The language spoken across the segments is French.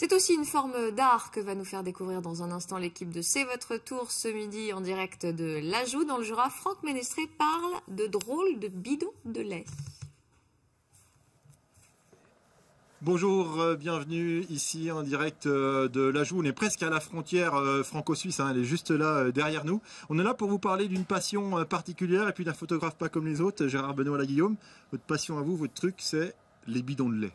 C'est aussi une forme d'art que va nous faire découvrir dans un instant l'équipe de C'est votre tour ce midi en direct de l'Ajout dans le Jura. Franck Ménestré parle de drôles de bidons de lait. Bonjour, euh, bienvenue ici en direct euh, de l'Ajout. On est presque à la frontière euh, franco-suisse, hein, elle est juste là derrière nous. On est là pour vous parler d'une passion particulière et puis d'un photographe pas comme les autres, Gérard Benoît Laguillaume. Votre passion à vous, votre truc, c'est les bidons de lait.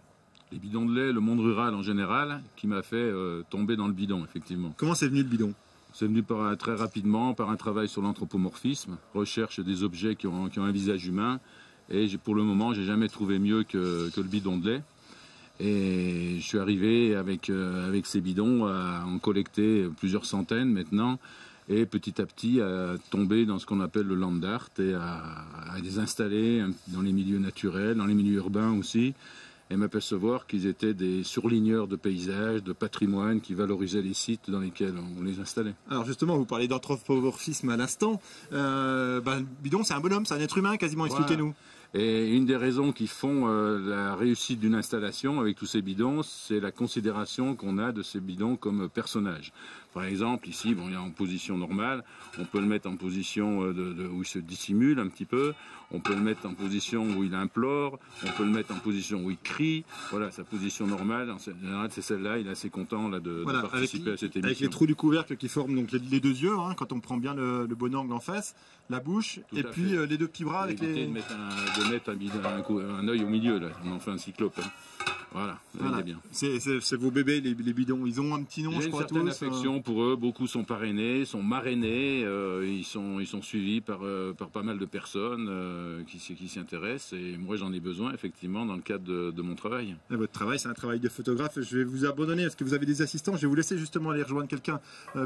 Les bidons de lait, le monde rural en général, qui m'a fait tomber dans le bidon, effectivement. Comment c'est venu le bidon? C'est venu par, très rapidement par un travail sur l'anthropomorphisme, recherche des objets qui ont, un visage humain. Et pour le moment, j'ai jamais trouvé mieux que le bidon de lait. Et je suis arrivé avec, euh, avec ces bidons à en collecter plusieurs centaines maintenant et petit à petit à tomber dans ce qu'on appelle le land art et à, les installer dans les milieux naturels, dans les milieux urbains aussi, et m'apercevoir qu'ils étaient des surligneurs de paysages, de patrimoine qui valorisaient les sites dans lesquels on les installait. Alors justement, vous parlez d'anthropomorphisme à l'instant. Euh, ben, bidon, c'est un bonhomme, c'est un être humain quasiment, expliquez-nous. Et une des raisons qui font euh, la réussite d'une installation avec tous ces bidons, c'est la considération qu'on a de ces bidons comme personnages. Par exemple, ici, bon, il est en position normale. On peut le mettre en position euh, de, où il se dissimule un petit peu. On peut le mettre en position où il implore. On peut le mettre en position où il crie. Voilà, sa position normale, en général, c'est celle-là. Il est assez content là, de, participer à cette émission. Avec les trous du couvercle qui forment donc les, deux yeux, hein, quand on prend bien le, bon angle en face, la bouche, et puis euh, les deux petits bras avec les... de mettre un, de mettre un, un, œil au milieu, là. On en fait un cyclope. Hein. Voilà, bien. C'est vos bébés, les, bidons. Ils ont un petit nom, je crois, une certaine affection pour eux. Beaucoup sont parrainés, sont marrainés. Euh, ils, sont, ils sont suivis par, euh, par pas mal de personnes euh, qui, qui s'y intéressent. Et moi, j'en ai besoin, effectivement, dans le cadre de, mon travail. votre travail, c'est un travail de photographe. Je vais vous abandonner parce que vous avez des assistants? Je vais vous laisser justement aller rejoindre quelqu'un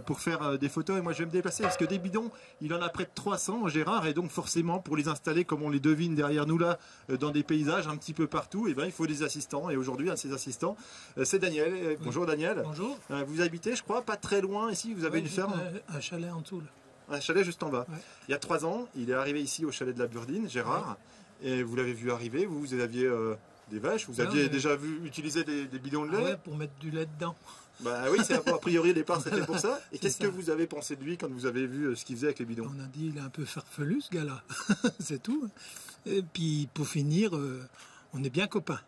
pour faire des photos. Et moi, je vais me déplacer parce que des bidons, il en a près de 300, Gérard. Et donc, forcément, pour les installer, comme on les devine derrière nous là, dans des paysages un petit peu partout, et eh ben, il faut des assistants. Et aujourd'hui, à ses assistants. Euh, c'est Daniel. Euh, bonjour Daniel. Bonjour. Euh, vous habitez, je crois, pas très loin ici. Vous avez une ferme Un chalet en dessous. Un chalet juste en bas. Il y a trois ans, il est arrivé ici au chalet de la Burdine, Gérard. Et vous l'avez vu arriver. Vous, vous aviez des vaches. Vous aviez déjà vu utiliser des, bidons de lait. Ah pour mettre du lait dedans. Bah oui, c'est a priori au départ c'était pour ça. Et qu'est-ce que vous avez pensé de lui quand vous avez vu ce qu'il faisait avec les bidons? On a dit il est un peu farfelu ce gars-là, c'est tout. Et puis pour finir, on est bien copains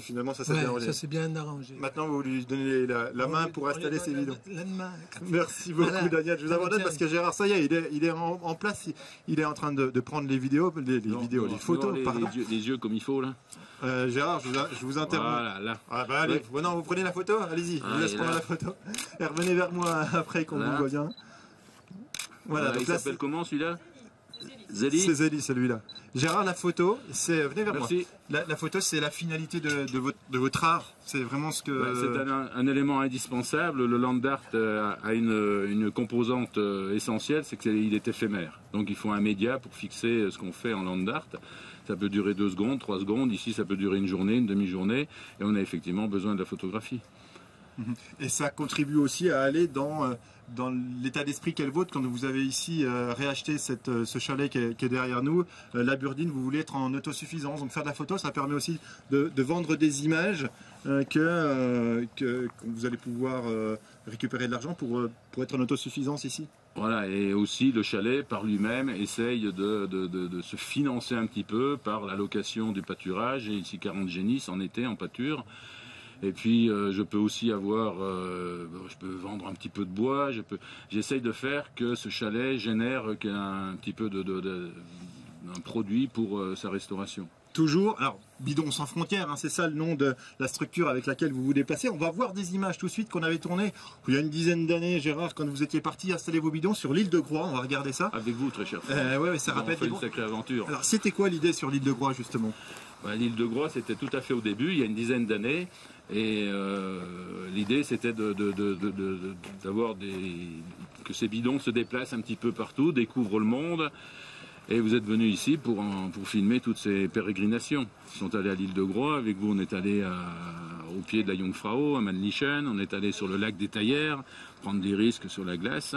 finalement, ça s'est bien Ça s'est bien arrangé. Maintenant, vous lui donnez la, main pour installer ses bidons. La, main. Merci beaucoup, Daniel. Je vous abandonne parce que Gérard, ça y est, il est, en, place. Il est en train de, prendre les vidéos, les, vidéos, les photos, les, pardon. Les yeux, comme il faut, là. Euh, Gérard, je vous, je vous interromps. Voilà, là. Ah, bah, allez, non, vous prenez la photo Allez-y, je vous ah, laisse prendre la photo. Et revenez vers moi après qu'on vous voit bien. Voilà, donc il s'appelle comment celui-là? Zélie? C'est Zélie celui-là. Gérard, la photo, c'est venez vers moi. La, photo, c'est la finalité de, votre, art. C'est vraiment ce que. c'est un, élément indispensable. Le land art euh, a une, composante euh, essentielle, c'est qu'il est éphémère. Donc il faut un média pour fixer euh, ce qu'on fait en land art. Ça peut durer deux secondes, trois secondes. Ici, ça peut durer une journée, une demi-journée, et on a effectivement besoin de la photographie. Et ça contribue aussi à aller dans, euh, dans l'état d'esprit qu'elle vôtre quand vous avez ici euh, réacheté euh, ce chalet qui est, derrière nous. la Burdine, vous voulez être en autosuffisance. Donc faire de la photo, ça permet aussi de, vendre des images que, vous allez pouvoir récupérer de l'argent pour, pour être en autosuffisance ici. Voilà, et aussi le chalet par lui-même essaye de, de, de, se financer un petit peu par la location du pâturage, et ici 40 génisses en été en pâture. Et puis euh, je peux aussi avoir, euh, je peux vendre un petit peu de bois. Je peux, j'essaye de faire que ce chalet génère un petit peu de, de, produit pour euh, sa restauration. Toujours, alors Bidon sans frontières, hein, c'est ça le nom de la structure avec laquelle vous vous déplacez. On va voir des images tout de suite qu'on avait tournées il y a une dizaine d'années, Gérard, quand vous étiez parti installer vos bidons sur l'île de Groix. On va regarder ça. Avec vous, très cher. Euh, ouais, ça rappelle une sacrée aventure. Alors, c'était quoi l'idée sur l'île de Groix, justement? Bah, L'île de Groix, c'était tout à fait au début, il y a une dizaine d'années. Et euh, l'idée, c'était d'avoir des que ces bidons se déplacent un petit peu partout, découvrent le monde. Et vous êtes venu ici pour, pour filmer toutes ces pérégrinations. Ils sont allés à l'île de Groix, avec vous on est allé au pied de la Jungfrau, à Mannlichen, on est allé sur le lac des Taillères, prendre des risques sur la glace.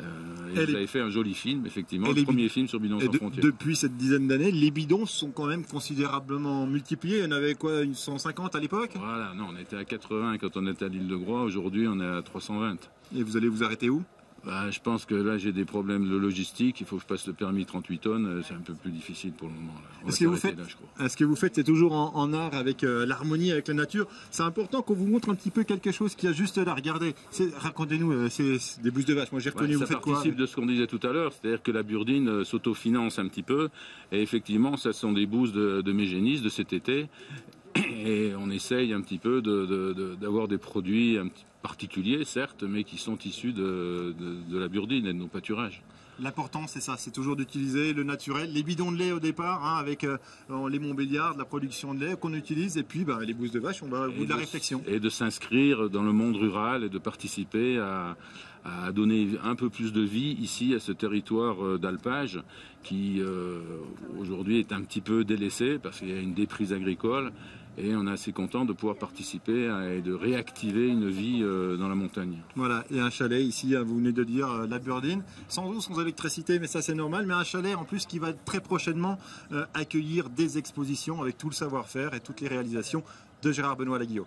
Euh, et vous avez fait un joli film, effectivement, Et le premier film sur Bidons sans de- frontières. depuis cette dizaine d'années, les bidons sont quand même considérablement multipliés. Il y en avait quoi, une 150 à l'époque? Voilà, non, on était à 80 quand on était à l'île de Groix, aujourd'hui on est à 320. Et vous allez vous arrêter où? Bah, je pense que là j'ai des problèmes de logistique, il faut que je passe le permis 38 tonnes, euh, c'est un peu plus difficile pour le moment. là. On va Est-ce que vous s'arrêter faites- là, je crois. Ce que vous faites, c'est toujours en, en art avec euh, l'harmonie, avec la nature. C'est important qu'on vous montre un petit peu quelque chose qui a juste là. Regardez, racontez-nous, euh, c'est des bouches de vache. Moi j'ai reconnu, Ouais, vous ça faites quoi participe de ce qu'on disait tout à l'heure, c'est-à-dire que la Burdine euh, s'autofinance un petit peu, et effectivement, ça sont des bouses de, de mes génisses de cet été, et on essaye un petit peu de- de- de- d'avoir des produits un petit particuliers, certes, mais qui sont issus de, la Burdine et de nos pâturages. L'important, c'est ça, c'est toujours d'utiliser le naturel, les bidons de lait au départ, hein, avec euh, les Montbéliards, la production de lait qu'on utilise, et puis bah, les bouses de vache, on va au bout de la réflexion. Et de s'inscrire dans le monde rural et de participer à, à donner un peu plus de vie ici à ce territoire euh, d'alpage qui euh, aujourd'hui est un petit peu délaissé parce qu'il y a une déprise agricole et on est assez content de pouvoir participer et de réactiver une vie euh, dans la montagne. Voilà, et un chalet ici, hein, vous venez de dire euh, la Burdine, sans eau, sans électricité, mais ça c'est normal, mais un chalet en plus qui va très prochainement euh, accueillir des expositions avec tout le savoir-faire et toutes les réalisations de Gérard Benoît Laguillot.